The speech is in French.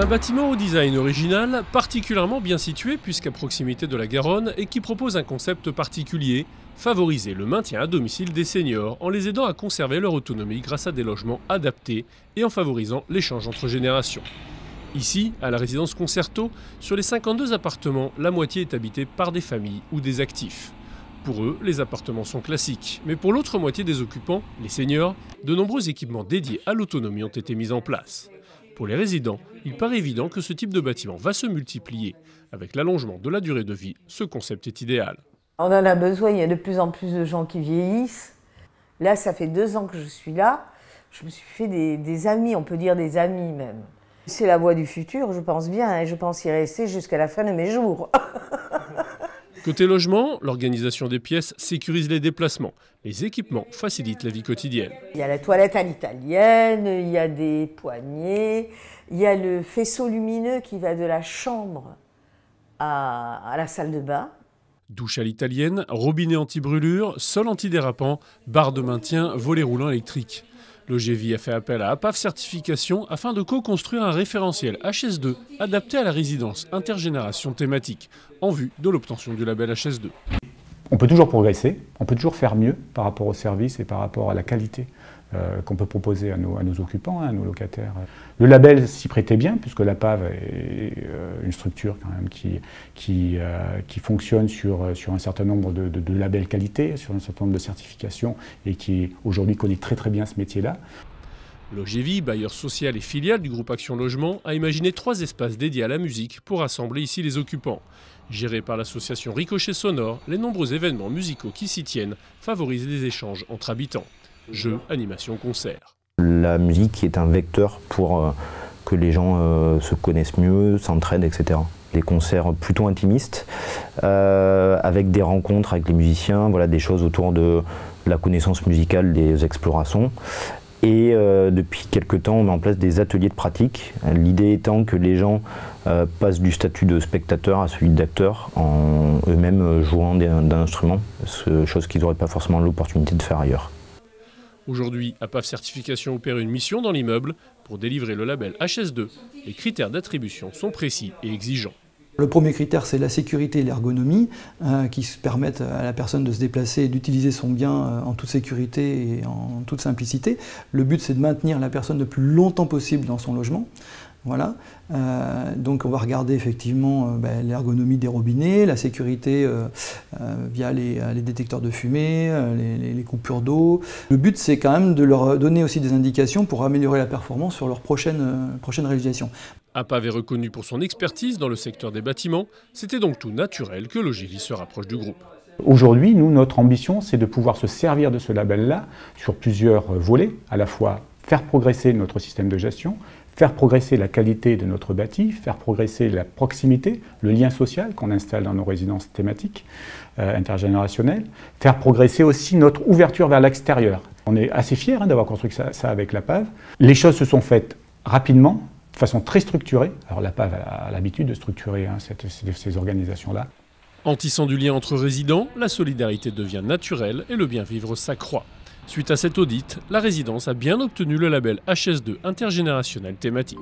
Un bâtiment au design original, particulièrement bien situé puisqu'à proximité de la Garonne et qui propose un concept particulier, favoriser le maintien à domicile des seniors en les aidant à conserver leur autonomie grâce à des logements adaptés et en favorisant l'échange entre générations. Ici, à la résidence Concerto, sur les 52 appartements, la moitié est habitée par des familles ou des actifs. Pour eux, les appartements sont classiques, mais pour l'autre moitié des occupants, les seniors, de nombreux équipements dédiés à l'autonomie ont été mis en place. Pour les résidents, il paraît évident que ce type de bâtiment va se multiplier. Avec l'allongement de la durée de vie, ce concept est idéal. On en a besoin, il y a de plus en plus de gens qui vieillissent. Là, ça fait deux ans que je suis là. Je me suis fait des, amis, on peut dire des amis même. C'est la voie du futur, je pense bien, et hein. je pense y rester jusqu'à la fin de mes jours. Côté logement, l'organisation des pièces sécurise les déplacements. Les équipements facilitent la vie quotidienne. Il y a la toilette à l'italienne, il y a des poignées, il y a le faisceau lumineux qui va de la chambre à, la salle de bain. Douche à l'italienne, robinet anti-brûlure, sol antidérapant, barre de maintien, volet roulant électrique. L'OGV a fait appel à APAF Certification afin de co-construire un référentiel HS2 adapté à la résidence intergénération thématique en vue de l'obtention du label HS2. On peut toujours progresser, on peut toujours faire mieux par rapport au service et par rapport à la qualité euh, qu'on peut proposer à nos, occupants, hein, à nos locataires. Le label s'y prêtait bien, puisque la PAV est euh, une structure quand même qui, qui, euh, qui fonctionne sur, sur un certain nombre de, de, labels qualité, sur un certain nombre de certifications, et qui aujourd'hui connaît très très bien ce métier-là. L'OGV, bailleur social et filiale du groupe Action Logement, a imaginé trois espaces dédiés à la musique pour rassembler ici les occupants. Gérés par l'association Ricochet Sonore, les nombreux événements musicaux qui s'y tiennent favorisent les échanges entre habitants jeux, animation, concerts. La musique est un vecteur pour euh, que les gens euh, se connaissent mieux, s'entraident, etc. Des concerts plutôt intimistes, euh, avec des rencontres avec les musiciens, voilà, des choses autour de la connaissance musicale des explorations. Et depuis quelques temps, on met en place des ateliers de pratique. L'idée étant que les gens passent du statut de spectateur à celui d'acteur en eux-mêmes jouant d'un instrument, chose qu'ils n'auraient pas forcément l'opportunité de faire ailleurs. Aujourd'hui, APAF Certification opère une mission dans l'immeuble pour délivrer le label HS2. Les critères d'attribution sont précis et exigeants. Le premier critère, c'est la sécurité et l'ergonomie, euh, qui permettent à la personne de se déplacer et d'utiliser son bien euh, en toute sécurité et en toute simplicité. Le but, c'est de maintenir la personne le plus longtemps possible dans son logement. Voilà. Euh, donc on va regarder effectivement ben, l'ergonomie des robinets, la sécurité via les, détecteurs de fumée, les, les coupures d'eau. Le but c'est quand même de leur donner aussi des indications pour améliorer la performance sur leur prochaine, prochaine réalisation. APAV est reconnu pour son expertise dans le secteur des bâtiments, c'était donc tout naturel que l'OGV se rapproche du groupe. Aujourd'hui, nous, notre ambition, c'est de pouvoir se servir de ce label-là sur plusieurs volets, à la fois faire progresser notre système de gestion, faire progresser la qualité de notre bâti, faire progresser la proximité, le lien social qu'on installe dans nos résidences thématiques euh, intergénérationnelles, faire progresser aussi notre ouverture vers l'extérieur. On est assez fiers hein, d'avoir construit ça, avec la PAV. Les choses se sont faites rapidement, de façon très structurée. Alors la PAV a l'habitude de structurer hein, ces organisations-là. En tissant du lien entre résidents, la solidarité devient naturelle et le bien-vivre s'accroît. Suite à cet audit, la résidence a bien obtenu le label HS2 intergénérationnel thématique.